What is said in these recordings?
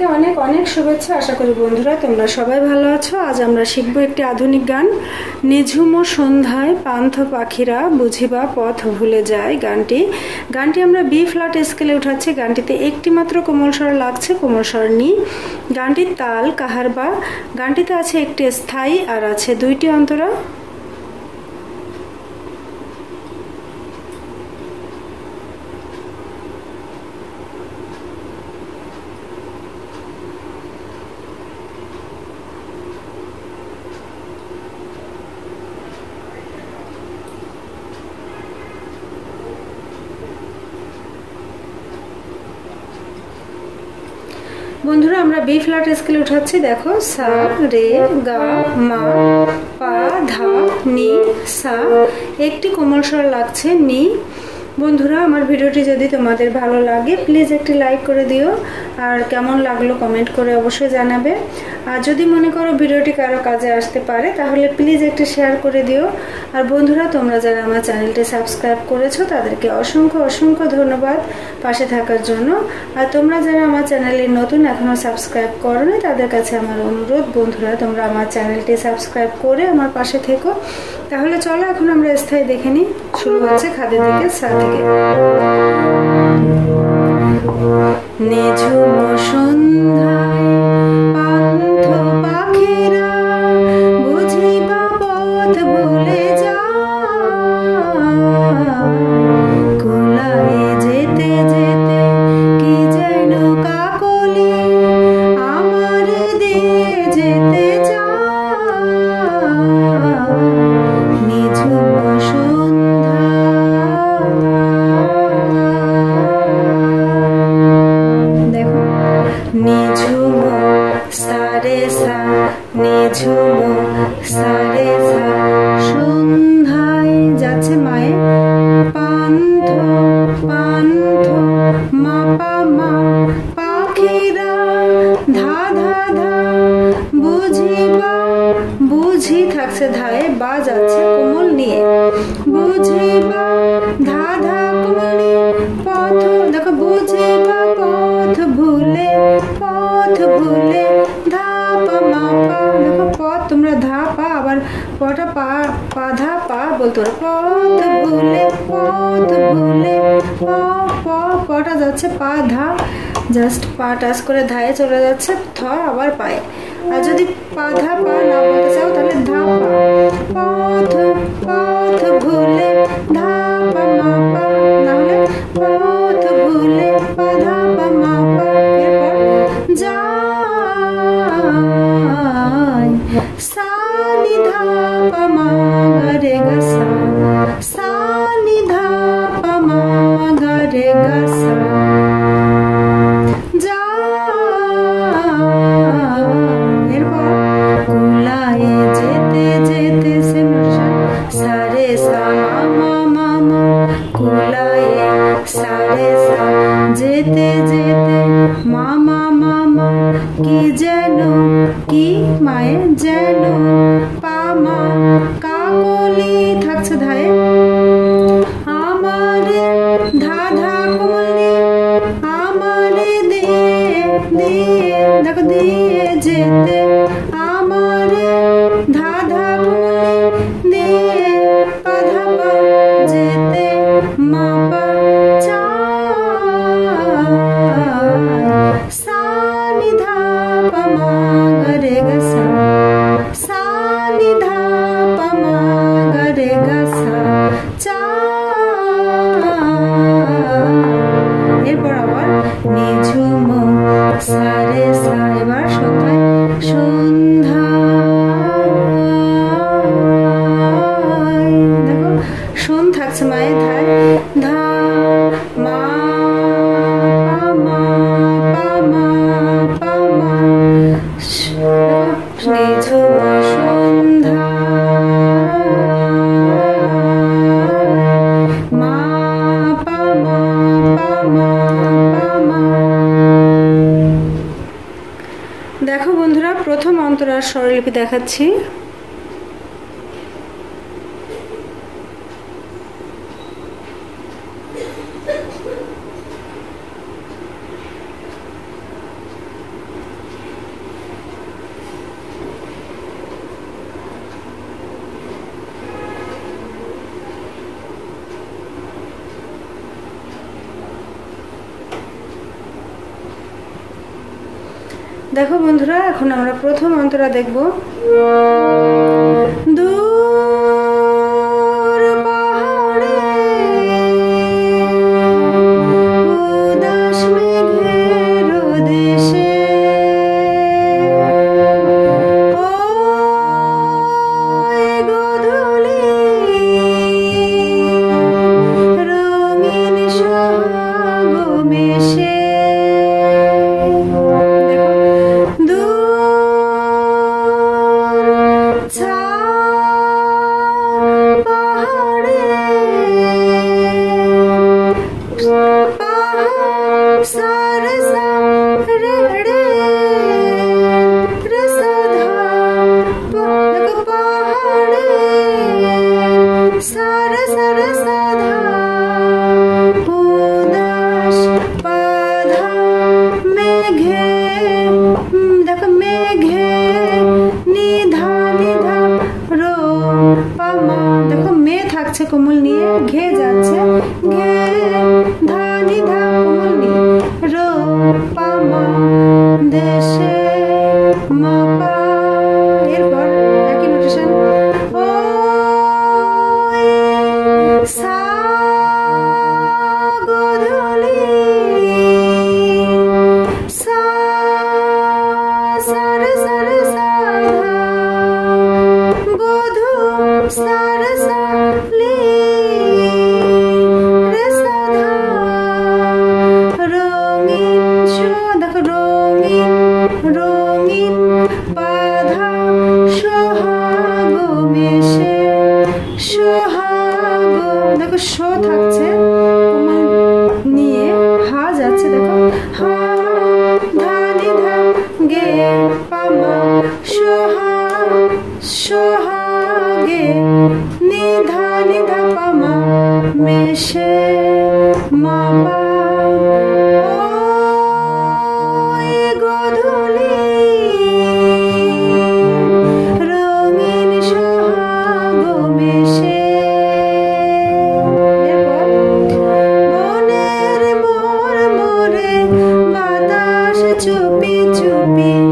সবাইকে অনেক অনেক শুভেচ্ছা। আশা করি বন্ধুরা, তোমরা সবাই ভালো আছো। আজ আমরা শিখব একটি আধুনিক গান। নিঝুম সন্ধ্যায় পান্থ পাখিরা বুঝিবা পথ ভুলে যায় গানটি। গানটি আমরা বি ফ্ল্যাট স্কেলে উঠাচ্ছি। গানটিতে একটি মাত্র কোমল স্বর লাগছে, কোমল স্বর নি। গানটির তাল, কাহার বা। গানটিতে আছে একটি স্থায়ী আর আছে দুইটি অন্তরা। বন্ধুরা, আমরা বি ফ্ল্যাট স্কেলে উঠাচ্ছি। দেখো, সা, রে, গা, মা, পা, ধা, নি, সা। একটি কোমল স্বর লাগছে, নি বন্ধুরা, আমার ভিডিওটি যদি তোমাদের ভালো লাগে প্লিজ একটি লাইক করে দিও। আর কেমন লাগল কমেন্ট করে অবশ্যই জানাবে। আর যদি মনে করো ভিডিওটি কারও কাজে আসতে পারে, তাহলে প্লিজ একটি শেয়ার করে দিও। আর বন্ধুরা, তোমরা যারা আমার চ্যানেলটি সাবস্ক্রাইব করেছ, তাদেরকে অসংখ্য অসংখ্য ধন্যবাদ পাশে থাকার জন্য। আর তোমরা যারা আমার চ্যানেলে নতুন এখনও সাবস্ক্রাইব করো তাদের কাছে আমার অনুরোধ, বন্ধুরা, তোমরা আমার চ্যানেলটি সাবস্ক্রাইব করে আমার পাশে থেকো। তাহলে চলো এখন আমরা স্থায়ী দেখে নিই। শুরু হচ্ছে খাদের দিকে সার থেকে বুঝি থাকছে ধায়ে বা যাচ্ছে কোমল নিয়ে। বুঝিবা ধা ধা কোমল পথ, দেখো বুঝিবা পথ ভুলে পথ ভুলে ধা পা মা পা দেখো পথ, তোমরা ধা পা আবার পটা পা পা ধা পা বলতে পথ ভুলে পথ ভুলে প প পটা যাচ্ছে পা ধা জাস্ট পা টাচ করে ধায়ে চলে যাচ্ছে থ আবার পায়ে। আর যদি পা ধা পা না বলতে চাও, তাহলে ধা পা। পথ কি মায়ে যেন পামা শোন থাকছে মায়ের ধায় ধা মা পা মা মা মা মা দেখো বন্ধুরা, প্রথম অন্তরার স্বরলিপি দেখাচ্ছি। দেখো বন্ধুরা এখন আমরা প্রথম অন্তরা দেখব। দু Thank you. সোহাগে নিধা নিধা পামা মেশে মাপা চুপি চুপি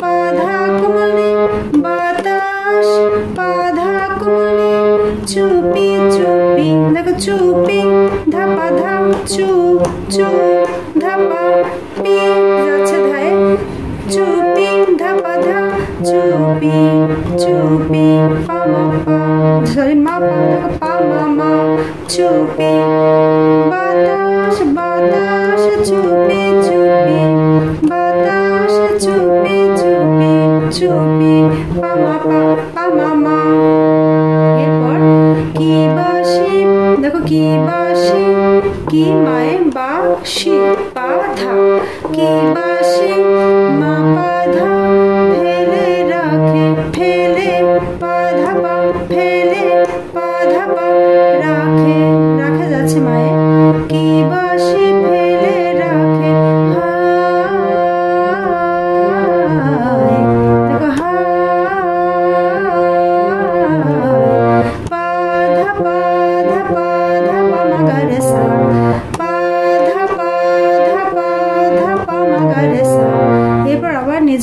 পাধা কোমলে, বাতাস পাধা কোমলে, চুপি চুপি, দেখো চুপি, ধাপা, ধাপ, চুপ চুপ, ধাপা, পি, যাচ্ছে ধায়, চুপি, ধাপা, ধাপ, চুপি চুপি পামা পা, সরি, মা, পা পা, মা মা, চুপি, বা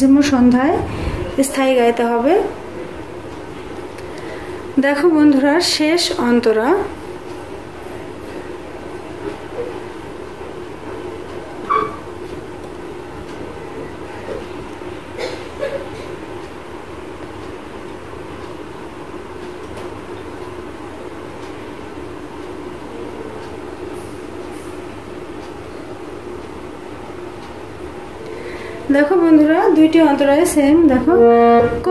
জন্ম সন্ধ্যায় স্থায়ী গাইতে হবে। দেখো বন্ধুরা শেষ অন্তরা। দেখো বন্ধুরা দুইটি অন্তরায় সেম দেখো। ক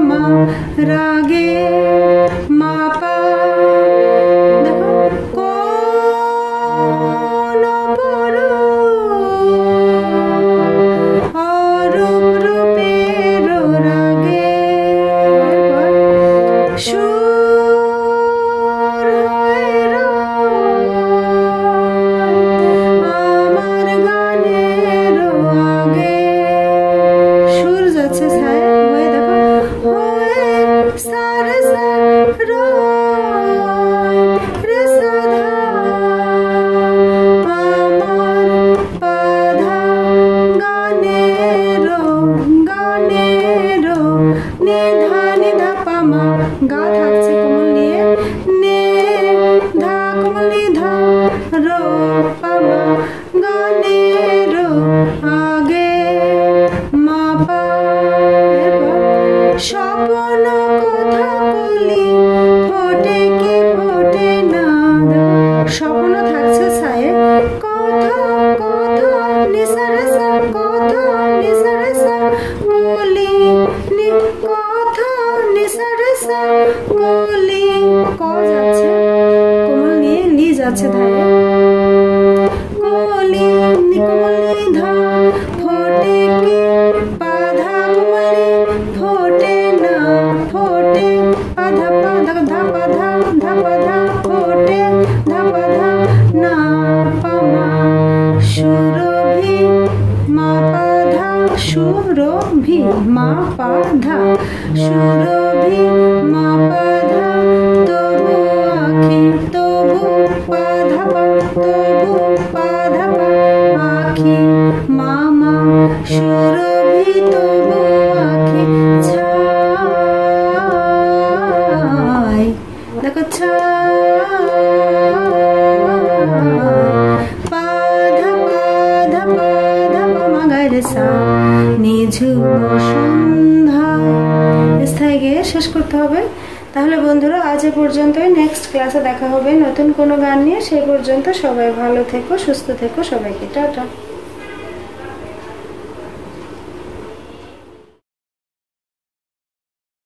নিধা পামা নিসারে সা ক যাচ্ছে। কোমল নিয়ে যাচ্ছে ধারে। কলি নিকমলি ধা ফোটে কি পাধা কমলি ফোটে না ফোটে পাধা পাধা ধা পাধা ধা পাধা ফোটে ধা পাধা না, পামা। সুরভি, মা সুরভি মা পাধা সুরভি মা পাধা। করতে হবে। তাহলে বন্ধুরা, আজ এ পর্যন্তই। নেক্সট ক্লাসে দেখা হবে নতুন কোনো গান নিয়ে। সেই পর্যন্ত সবাই ভালো থেকো, সুস্থ থেকো সবাইকে। টাটা।